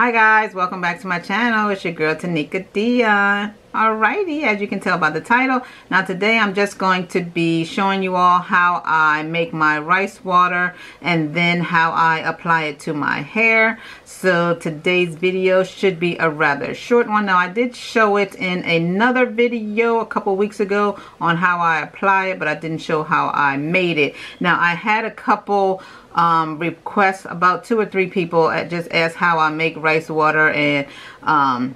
Hi guys, welcome back to my channel. It's your girl Taneica Dionne. Alrighty, as you can tell by the title. Now today I'm just going to be showing you all how I make my rice water and then how I apply it to my hair. So today's video should be a rather short one. Now I did show it in another video a couple weeks ago on how I apply it, but I didn't show how I made it. Now I had a couple um, requests about two or three people just asked how I make rice water and um,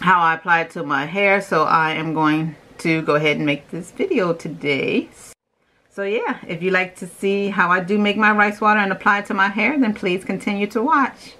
how I apply it to my hair. So I am going to go ahead and make this video today. So yeah, if you like to see how I do make my rice water and apply it to my hair, then please continue to watch.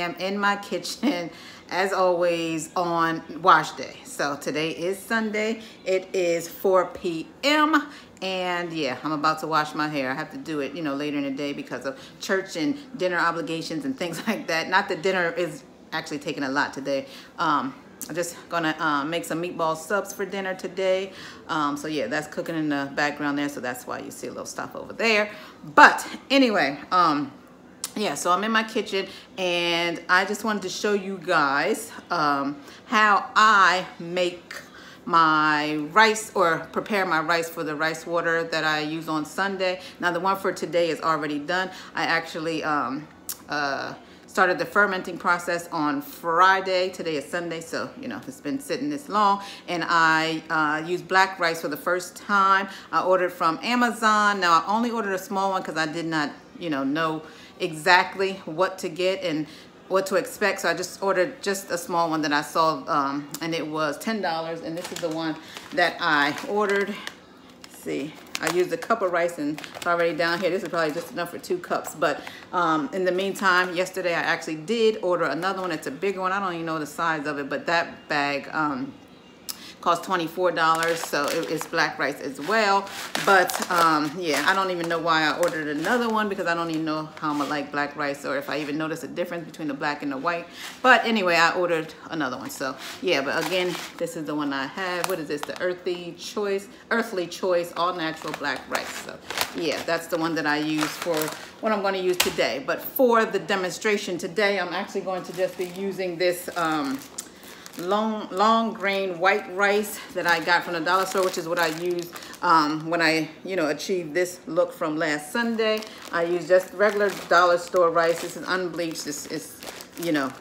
Am in my kitchen as always on wash day. So today is Sunday. It is 4 p.m. And yeah, I'm about to wash my hair. I have to do it, you know, later in the day because of church and dinner obligations and things like that. Not that dinner is actually taking a lot today. Um, I'm just gonna uh, make some meatball subs for dinner today. Um, so yeah, that's cooking in the background there. So that's why you see a little stuff over there. But anyway, um, yeah, so I'm in my kitchen and I just wanted to show you guys um, how I make my rice or prepare my rice for the rice water that I use on Sunday. Now the one for today is already done. I actually um, uh, started the fermenting process on Friday. Today is Sunday, so you know it's been sitting this long. And I uh, used black rice for the first time. I ordered from Amazon. Now I only ordered a small one because I did not, you know, know exactly what to get and what to expect. So I just ordered just a small one that I saw um, and it was $10 and this is the one that I ordered. Let's see, I used a cup of rice and it's already down here. This is probably just enough for two cups. But um, in the meantime, yesterday I actually did order another one. It's a bigger one. I don't even know the size of it, but that bag um, cost $24 so it's black rice as well. But um, yeah I don't even know why I ordered another one because I don't even know how I'm gonna like black rice or if I even notice a difference between the black and the white. But anyway I ordered another one so yeah but again this is the one I have. What is this? The earthy choice earthly choice all natural black rice so yeah that's the one that I use for what I'm going to use today. But for the demonstration today I'm actually going to just be using this um, long long grain white rice that I got from the dollar store which is what I use um, when I you know achieved this look from last Sunday. I use just regular dollar store rice. This is unbleached. This is you know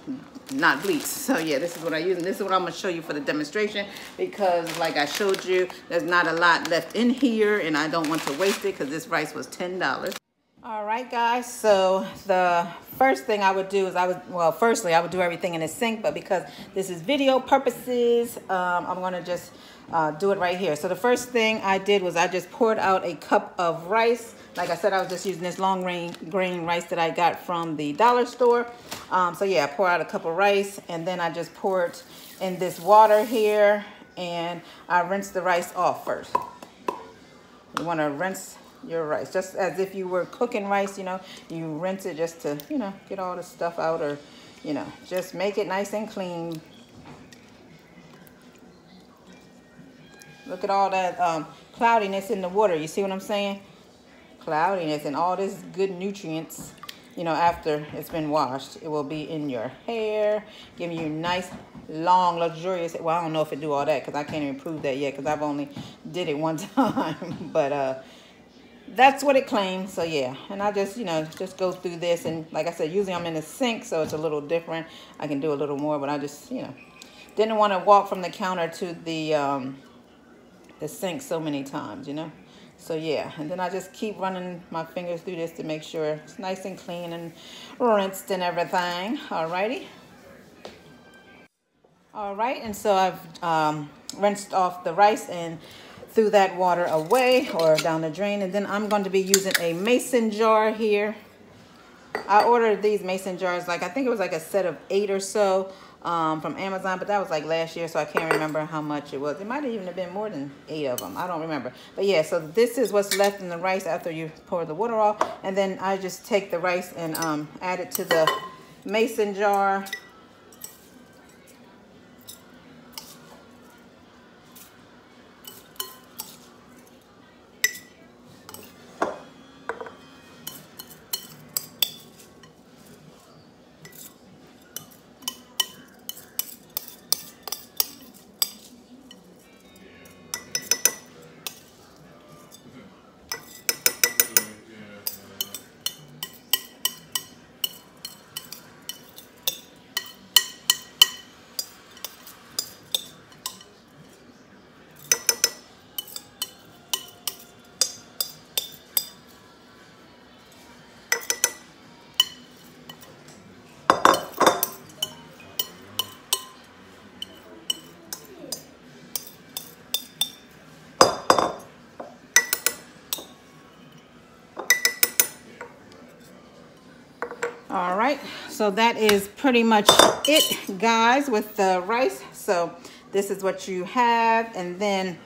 not bleached. So yeah this is what I use and this is what I'm gonna show you for the demonstration because like I showed you there's not a lot left in here and I don't want to waste it because this rice was ten dollars all right, guys, so the first thing I would do is I would, well, firstly, I would do everything in the sink, but because this is video purposes, um, I'm going to just uh, do it right here. So the first thing I did was I just poured out a cup of rice. Like I said, I was just using this long grain, grain rice that I got from the dollar store. Um, so yeah, I pour out a cup of rice, and then I just pour it in this water here, and I rinse the rice off first. You want to rinse your rice. Just as if you were cooking rice, you know, you rinse it just to, you know, get all the stuff out or, you know, just make it nice and clean. Look at all that um, cloudiness in the water. You see what I'm saying? Cloudiness and all this good nutrients, you know, after it's been washed. It will be in your hair, giving you nice, long, luxurious. Well, I don't know if it do all that because I can't even prove that yet because I've only did it one time. but, uh, that's what it claims. So yeah, and I just, you know, just go through this. And like I said, usually I'm in the sink, so it's a little different. I can do a little more, but I just, you know, didn't want to walk from the counter to the, um, the sink so many times, you know. So yeah, and then I just keep running my fingers through this to make sure it's nice and clean and rinsed and everything. Alrighty. All right, and so I've um, rinsed off the rice and threw that water away or down the drain. And then I'm going to be using a mason jar here. I ordered these mason jars, like I think it was like a set of eight or so. um, from Amazon, but that was like last year, so I can't remember how much it was. It might even have been more than eight of them. I don't remember. But yeah, so this is what's left in the rice after you pour the water off. And then I just take the rice and um, add it to the mason jar. All right so that is pretty much it guys with the rice. So this is what you have and then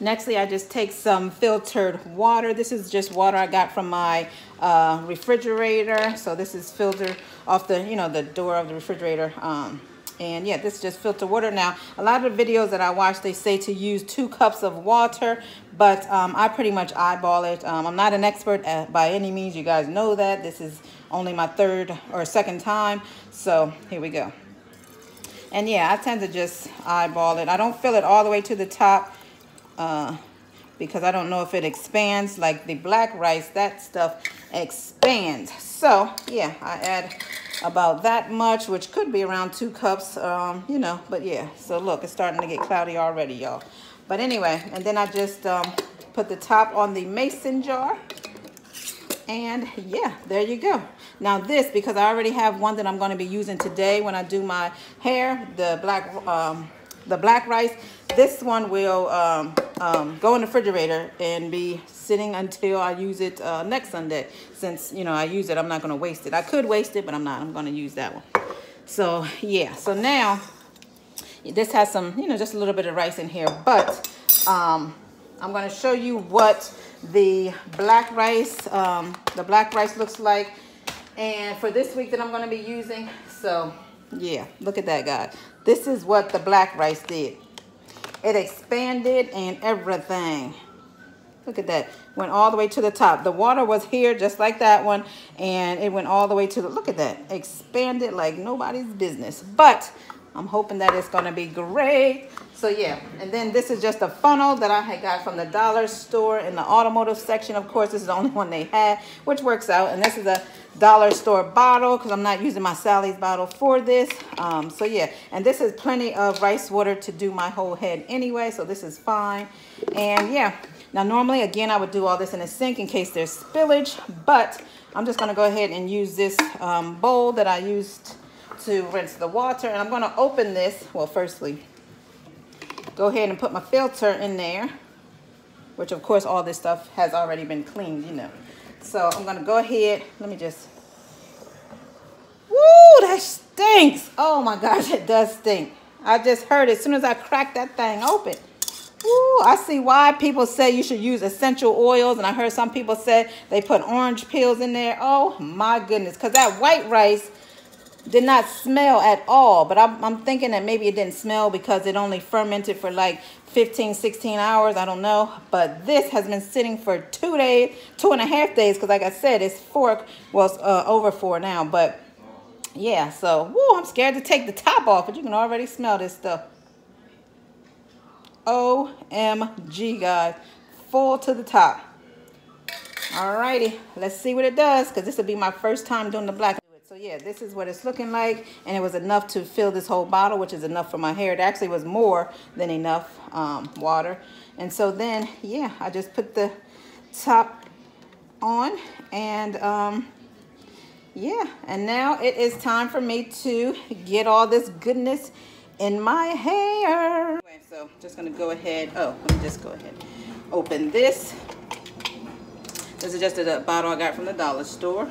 nextly i just take some filtered water. This is just water i got from my uh, refrigerator. So this is filtered off the you know the door of the refrigerator um, and yeah this is just filtered water. Now a lot of the videos that i watch they say to use two cups of water but um, i pretty much eyeball it. Um, i'm not an expert at, by any means. You guys know that. This is only my third or second time. So here we go. And yeah, I tend to just eyeball it. I don't fill it all the way to the top uh, because I don't know if it expands like the black rice. That stuff expands. So yeah, I add about that much, which could be around two cups, um, you know, but yeah. So look, it's starting to get cloudy already, y'all. But anyway, and then I just um, put the top on the mason jar. And yeah, there you go. Now this, because I already have one that I'm going to be using today when I do my hair, the black, um, the black rice, this one will um, um, go in the refrigerator and be sitting until I use it uh, next Sunday. Since, you know, I use it, I'm not going to waste it. I could waste it, but I'm not. I'm going to use that one. So, yeah. So now, this has some, you know, just a little bit of rice in here. But um, I'm going to show you what the black rice, um, the black rice looks like. And for this week that I'm going to be using, so yeah, look at that, guys. This is what the black rice did. It expanded and everything. Look at that. Went all the way to the top. The water was here just like that one. And it went all the way to the, look at that. Expanded like nobody's business. But I'm hoping that it's going to be great. So yeah, and then this is just a funnel that I had got from the dollar store in the automotive section. Of course, this is the only one they had, which works out. And this is a dollar store bottle because I'm not using my Sally's bottle for this. Um, so yeah, and this is plenty of rice water to do my whole head anyway. So this is fine. And yeah, now normally, again, I would do all this in a sink in case there's spillage. But I'm just going to go ahead and use this um, bowl that I used to rinse the water. And I'm going to open this. Well, firstly, go ahead and put my filter in there, which of course all this stuff has already been cleaned, you know. So I'm gonna go ahead, let me just, woo, that stinks. Oh my gosh, it does stink. I just heard as soon as I cracked that thing open. Woo, I see why people say you should use essential oils. And I heard some people say they put orange peels in there. Oh my goodness. Because that white rice did not smell at all. But I'm, I'm thinking that maybe it didn't smell because it only fermented for like 15, 16 hours. I don't know. But this has been sitting for two days, two and a half days. Because like I said, it's four, well, uh, over four now. But yeah, so, woo, I'm scared to take the top off. But you can already smell this stuff. OMG, guys. Full to the top. Alrighty, let's see what it does. Because this will be my first time doing the black. So yeah, this is what it's looking like. And it was enough to fill this whole bottle, which is enough for my hair. It actually was more than enough um, water. And so then, yeah, I just put the top on and um, yeah. And now it is time for me to get all this goodness in my hair. So just gonna go ahead. Oh, let me just go ahead. Open this. This is just a bottle I got from the dollar store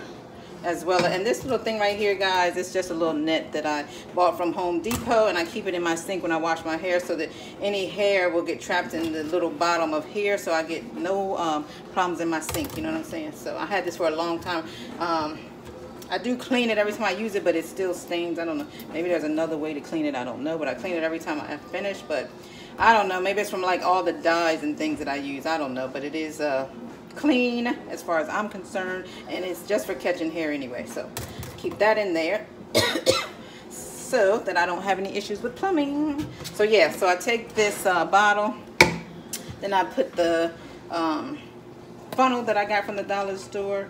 as well. And this little thing right here, guys, it's just a little net that I bought from Home Depot. And I keep it in my sink when I wash my hair so that any hair will get trapped in the little bottom of here. So I get no um, problems in my sink. You know what I'm saying? So I had this for a long time. Um, I do clean it every time I use it, but it still stains. I don't know. Maybe there's another way to clean it. I don't know. But I clean it every time I finish. But I don't know. Maybe it's from like all the dyes and things that I use. I don't know. But it is... Uh, clean as far as I'm concerned and it's just for catching hair anyway so keep that in there. So that I don't have any issues with plumbing. So yeah so I take this uh, bottle then I put the um, funnel that I got from the dollar store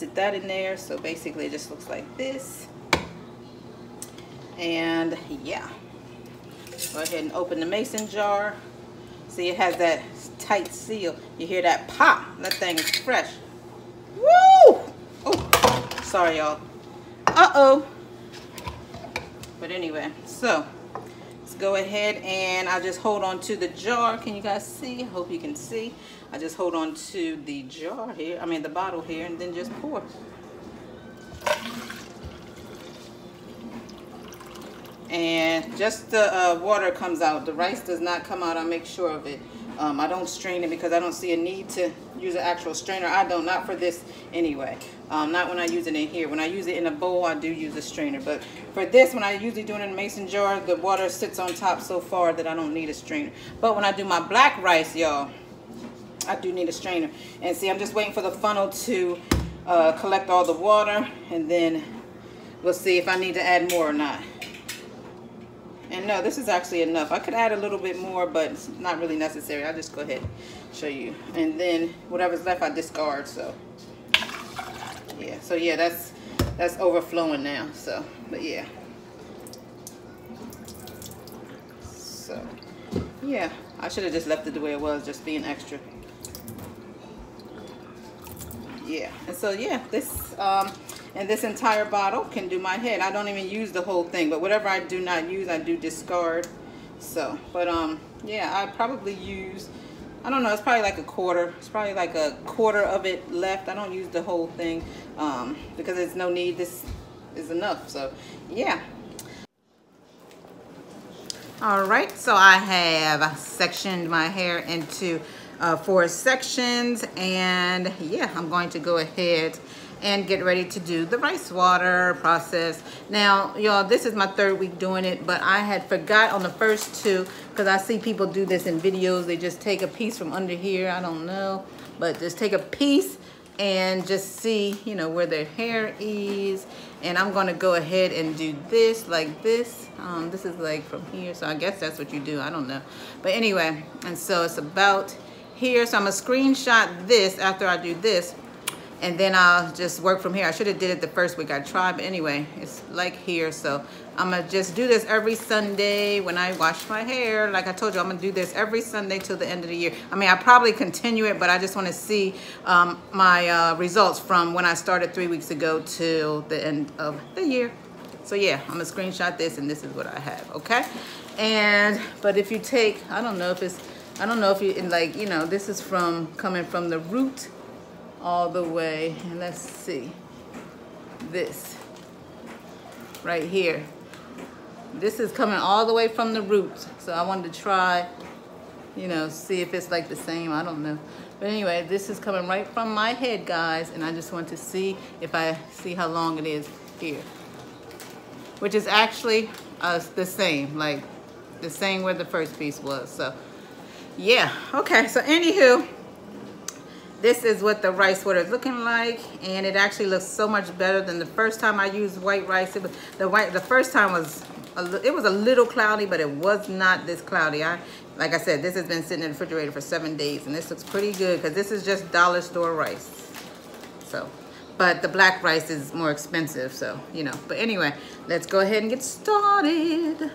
sit that in there. So basically it just looks like this. And yeah. Go ahead and open the mason jar. See it has that tight seal. You hear that pop? That thing is fresh. Woo! Oh, sorry y'all. Uh-oh. But anyway, so let's go ahead and I'll just hold on to the jar. Can you guys see? I hope you can see. I just hold on to the jar here, I mean the bottle here, and then just pour. And just the uh, water comes out. The rice does not come out. I make sure of it. Um, I don't strain it because I don't see a need to use an actual strainer. I don't, not for this anyway. Um, not when I use it in here. When I use it in a bowl, I do use a strainer. But for this, when I usually do it in a mason jar, the water sits on top so far that I don't need a strainer. But when I do my black rice, y'all, I do need a strainer. And see, I'm just waiting for the funnel to uh, collect all the water. And then we'll see if I need to add more or not. And no, this is actually enough. I could add a little bit more, but it's not really necessary. I'll just go ahead and show you. And then whatever's left, I discard. So yeah, so yeah, that's that's overflowing now. So, but yeah. So yeah, I should have just left it the way it was, just being extra. Yeah, and so yeah, this um, and this entire bottle can do my head. I don't even use the whole thing, but whatever I do not use, I do discard. So, but um, yeah, I probably use, I don't know, it's probably like a quarter. It's probably like a quarter of it left. I don't use the whole thing um, because there's no need. This is enough. So, yeah. All right, so I have sectioned my hair into uh, four sections and yeah, I'm going to go ahead and get ready to do the rice water process. Now, y'all, this is my third week doing it, but I had forgot on the first two because I see people do this in videos. They just take a piece from under here. I don't know, but just take a piece and just see, you know, where their hair is. And I'm gonna go ahead and do this like this. Um, this is like from here, so I guess that's what you do. I don't know. But anyway, and so it's about here. So I'm gonna screenshot this after I do this and then I'll just work from here. I should have did it the first week I tried, but anyway, it's like here. So I'm gonna just do this every Sunday when I wash my hair. Like I told you, I'm gonna do this every Sunday till the end of the year. I mean, I probably continue it, but I just wanna see um, my uh, results from when I started three weeks ago till the end of the year. So yeah, I'm gonna screenshot this and this is what I have, okay? And, but if you take, I don't know if it's, I don't know if you, like, you know, this is from, coming from the root all the way. And let's see. This right here. This is coming all the way from the roots. So I wanted to try, you know, see if it's like the same. I don't know. But anyway, this is coming right from my head, guys. And I just want to see if I see how long it is here. Which is actually uh, the same, like the same where the first piece was. So yeah, okay. So anywho, this is what the rice water is looking like and it actually looks so much better than the first time I used white rice. It was, the white the first time was a, it was a little cloudy but it was not this cloudy. I like I said this has been sitting in the refrigerator for seven days and this looks pretty good because this is just dollar store rice. So but the black rice is more expensive so you know. But anyway let's go ahead and get started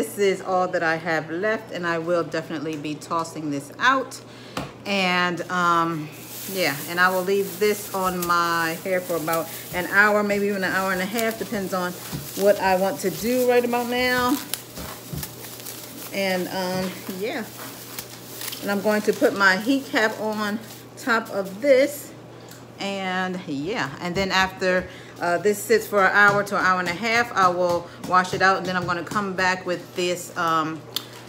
this is all that I have left and I will definitely be tossing this out. And um, yeah, and I will leave this on my hair for about an hour, maybe even an hour and a half, depends on what I want to do right about now. And um, yeah, and I'm going to put my heat cap on top of this. And yeah, and then after uh, this sits for an hour to an hour and a half, I will wash it out. And then I'm gonna come back with this um,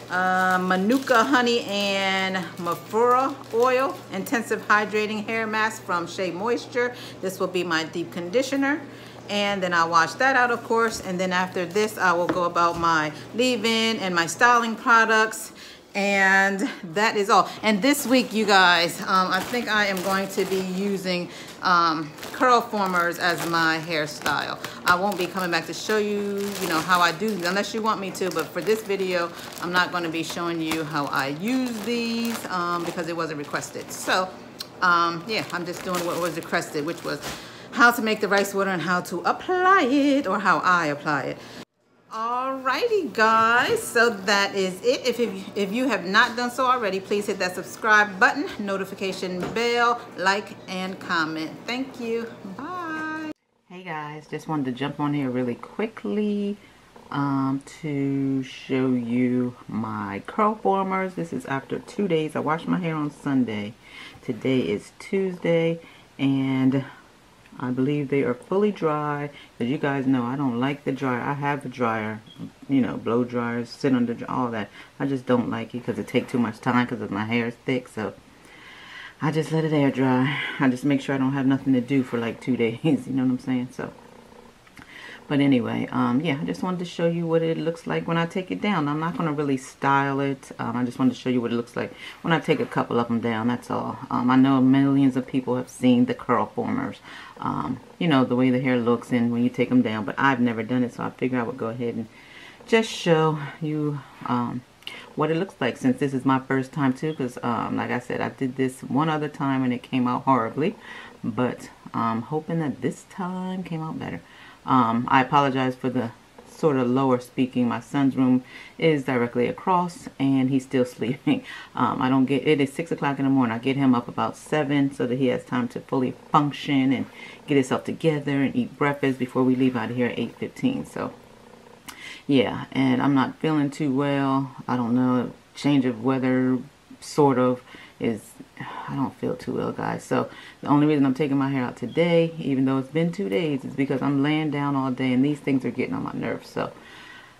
uh, Manuka Honey and Mafura Oil Intensive Hydrating Hair Mask from Shea Moisture. This will be my deep conditioner. And then I'll wash that out, of course. And then after this, I will go about my leave-in and my styling products and that is all. And this week you guys um, I think I am going to be using um, curl formers as my hairstyle. I won't be coming back to show you you know how I do unless you want me to but for this video I'm not going to be showing you how I use these um, because it wasn't requested. So um, yeah I'm just doing what was requested which was how to make the rice water and how to apply it or how I apply it Alrighty guys, so that is it. If, if, if you have not done so already, please hit that subscribe button, notification bell, like, and comment. Thank you. Bye. Hey guys, just wanted to jump on here really quickly um, to show you my curl formers. This is after two days. I washed my hair on Sunday. Today is Tuesday and I believe they are fully dry. As you guys know, I don't like the dryer. I have a dryer, you know, blow dryers, sit under, all that. I just don't like it because it takes too much time because my hair is thick. So I just let it air dry. I just make sure I don't have nothing to do for like two days. You know what I'm saying? So but anyway, um, yeah, I just wanted to show you what it looks like when I take it down. I'm not going to really style it. Um, I just wanted to show you what it looks like when I take a couple of them down. That's all. Um, I know millions of people have seen the curl formers. Um, you know, the way the hair looks and when you take them down. But I've never done it, so I figured I would go ahead and just show you um, what it looks like since this is my first time too because um, like I said I did this one other time and it came out horribly but I'm hoping that this time came out better um, I apologize for the sort of lower speaking. My son's room is directly across and he's still sleeping. Um, I don't get, it is 6 o'clock in the morning. I get him up about 7 so that he has time to fully function and get himself together and eat breakfast before we leave out of here at 8.15. So, yeah, and I'm not feeling too well. I don't know, change of weather, sort of is I don't feel too well guys. So the only reason I'm taking my hair out today even though it's been two days is because I'm laying down all day and these things are getting on my nerves. So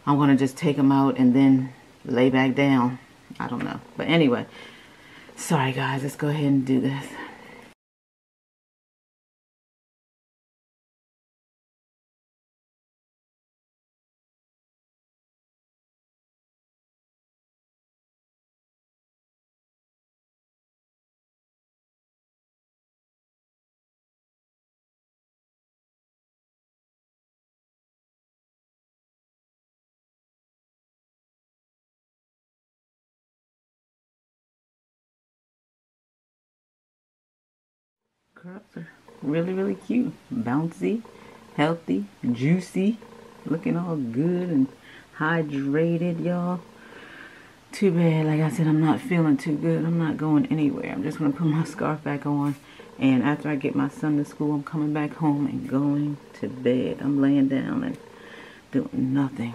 I'm gonna just take them out and then lay back down. I don't know. But anyway sorry guys. Let's go ahead and do this Curls are really, really cute. Bouncy, healthy, juicy, looking all good and hydrated, y'all. Too bad, like I said, I'm not feeling too good. I'm not going anywhere. I'm just going to put my scarf back on. And after I get my son to school, I'm coming back home and going to bed. I'm laying down and doing nothing.